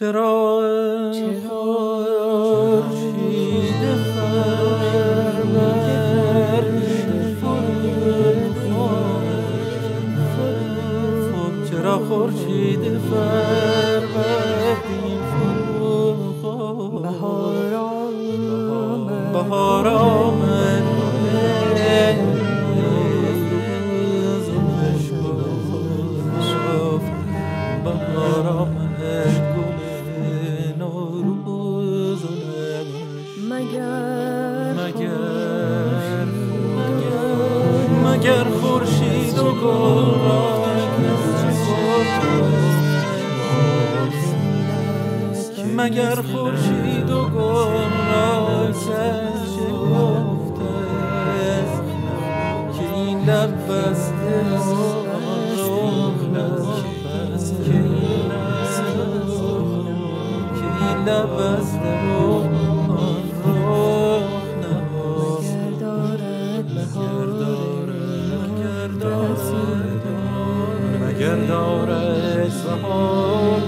چرا خورشید فرمر چرا خورشید فرمر بهار آمد بهار آمد مگر مگر خورشید. و گل مگر خورشید و گل را کسی گفته که این لب بسته که این لب بسته مگر دارد بهار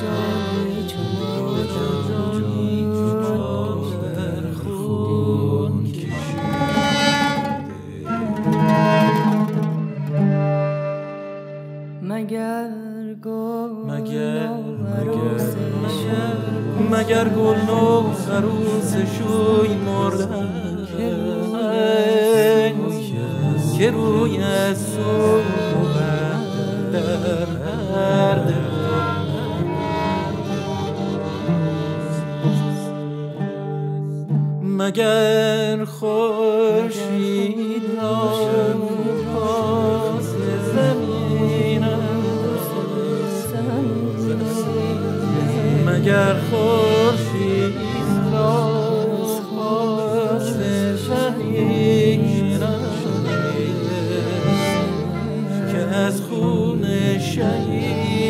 جانی چون در خون مگر گل مگر مگر مگر گل نو عروس شوی مردن که روی مگر خورشید را زمین مگر خورشید را از خون شهیدان